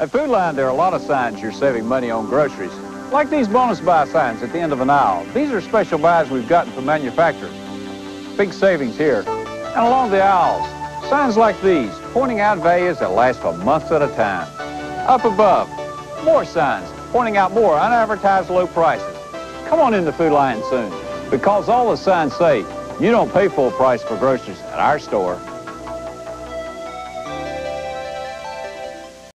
At Food Lion, there are a lot of signs you're saving money on groceries. Like these bonus buy signs at the end of an aisle. These are special buys we've gotten from manufacturers. Big savings here. And along the aisles, signs like these, pointing out values that last for months at a time. Up above, more signs, pointing out more unadvertised low prices. Come on in the Food Lion soon, because all the signs say you don't pay full price for groceries at our store.